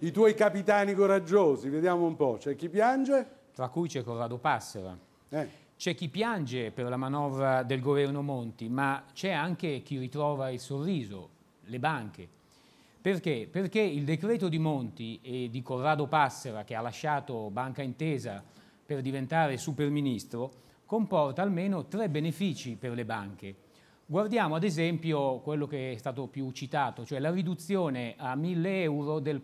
i tuoi capitani coraggiosi, vediamo un po'. C'è chi piange? Tra cui c'è Corrado Passera. Eh. C'è chi piange per la manovra del governo Monti, ma c'è anche chi ritrova il sorriso, le banche. Perché? Perché il decreto di Monti e di Corrado Passera, che ha lasciato Banca Intesa per diventare superministro, comporta almeno tre benefici per le banche. Guardiamo ad esempio quello che è stato più citato, cioè la riduzione a 1000 euro del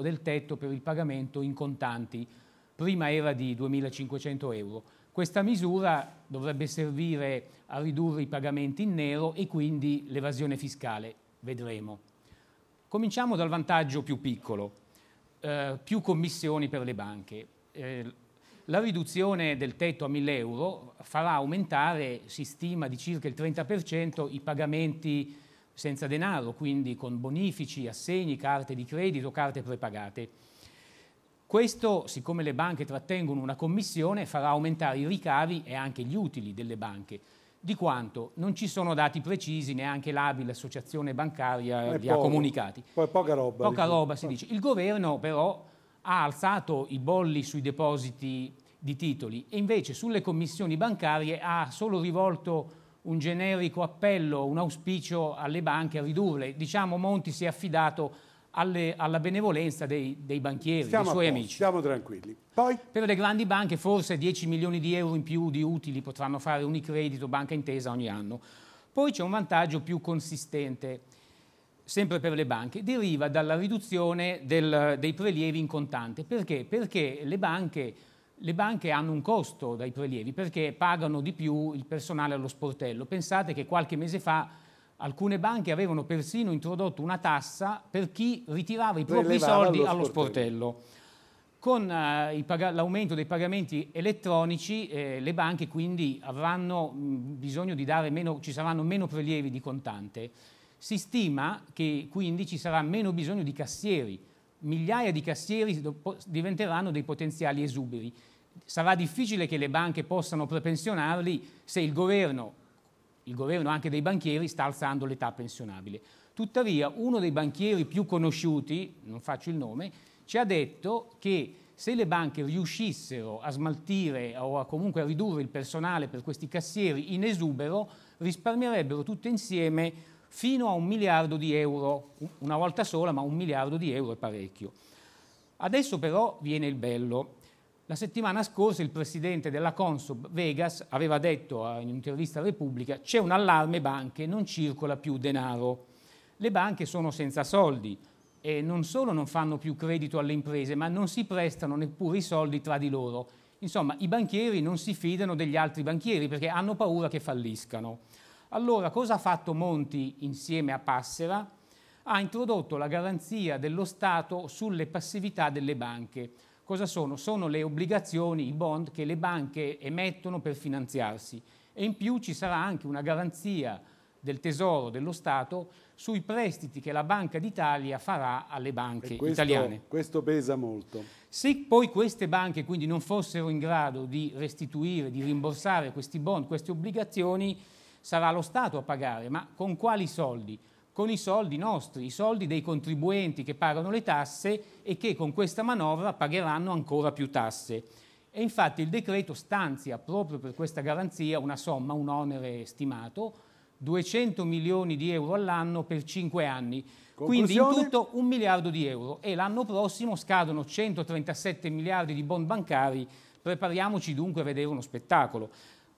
del tetto per il pagamento in contanti. Prima era di 2500 euro. Questa misura dovrebbe servire a ridurre i pagamenti in nero e quindi l'evasione fiscale. Vedremo. Cominciamo dal vantaggio più piccolo, eh, più commissioni per le banche. Eh, la riduzione del tetto a 1000 euro farà aumentare, si stima, di circa il 30% i pagamenti senza denaro, quindi con bonifici, assegni, carte di credito, carte prepagate. Questo, siccome le banche trattengono una commissione, farà aumentare i ricavi e anche gli utili delle banche. Di quanto? Non ci sono dati precisi, neanche l'abile associazione bancaria li ha comunicati. Poi poca roba. Poca roba si dice. Il governo però ha alzato i bolli sui depositi di titoli e invece sulle commissioni bancarie ha solo rivolto un generico appello, un auspicio alle banche a ridurle. Diciamo Monti si è affidato alle, alla benevolenza dei, dei banchieri, stiamo dei suoi posto, amici. Stiamo tranquilli. Poi? Per le grandi banche forse 10 milioni di euro in più di utili potranno fare Unicredito, Banca Intesa ogni anno. Poi c'è un vantaggio più consistente, sempre per le banche, deriva dalla riduzione del, dei prelievi in contante. Perché? Perché le banche, le banche hanno un costo dai prelievi, perché pagano di più il personale allo sportello. Pensate che qualche mese fa Alcune banche avevano persino introdotto una tassa per chi ritirava i propri Prelevava soldi allo allo sportello. sportello. Con eh, paga- l'aumento dei pagamenti elettronici eh, le banche quindi avranno mh, bisogno di dare meno, ci saranno meno prelievi di contante. Si stima che quindi ci sarà meno bisogno di cassieri, migliaia di cassieri diventeranno dei potenziali esuberi. Sarà difficile che le banche possano prepensionarli se il governo il governo anche dei banchieri sta alzando l'età pensionabile. Tuttavia, uno dei banchieri più conosciuti, non faccio il nome, ci ha detto che se le banche riuscissero a smaltire o a comunque a ridurre il personale per questi cassieri in esubero, risparmierebbero tutte insieme fino a un miliardo di euro, una volta sola, ma un miliardo di euro è parecchio. Adesso però viene il bello. La settimana scorsa il presidente della Consob Vegas aveva detto in un'intervista a Repubblica c'è un allarme banche, non circola più denaro. Le banche sono senza soldi e non solo non fanno più credito alle imprese, ma non si prestano neppure i soldi tra di loro. Insomma, i banchieri non si fidano degli altri banchieri perché hanno paura che falliscano. Allora, cosa ha fatto Monti insieme a Passera? Ha introdotto la garanzia dello Stato sulle passività delle banche. Cosa sono? Sono le obbligazioni, i bond che le banche emettono per finanziarsi e in più ci sarà anche una garanzia del Tesoro dello Stato sui prestiti che la Banca d'Italia farà alle banche questo, italiane. questo pesa molto. Se poi queste banche quindi non fossero in grado di restituire, di rimborsare questi bond, queste obbligazioni, sarà lo Stato a pagare, ma con quali soldi? Con i soldi nostri, i soldi dei contribuenti che pagano le tasse e che con questa manovra pagheranno ancora più tasse. E infatti il decreto stanzia proprio per questa garanzia una somma, un onere stimato, 200 milioni di euro all'anno per 5 anni. Quindi in tutto un miliardo di euro e l'anno prossimo scadono 137 miliardi di bond bancari, prepariamoci dunque a vedere uno spettacolo.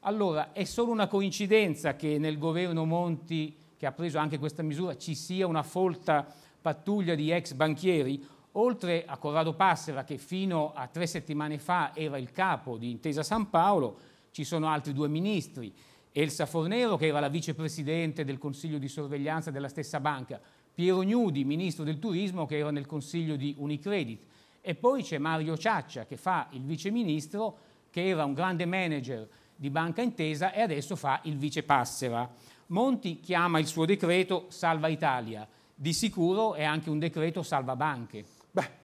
Allora, è solo una coincidenza che nel governo Monti, che ha preso anche questa misura, ci sia una folta pattuglia di ex banchieri? Oltre a Corrado Passera, che fino a tre settimane fa era il capo di Intesa San Paolo, ci sono altri due ministri. Elsa Fornero, che era la vicepresidente del Consiglio di sorveglianza della stessa banca, Piero Gnudi, ministro del turismo, che era nel Consiglio di Unicredit. E poi c'è Mario Ciaccia, che fa il viceministro, che era un grande manager di Banca Intesa e adesso fa il vice Passera. Monti chiama il suo decreto Salva Italia. Di sicuro è anche un decreto salva banche. Beh,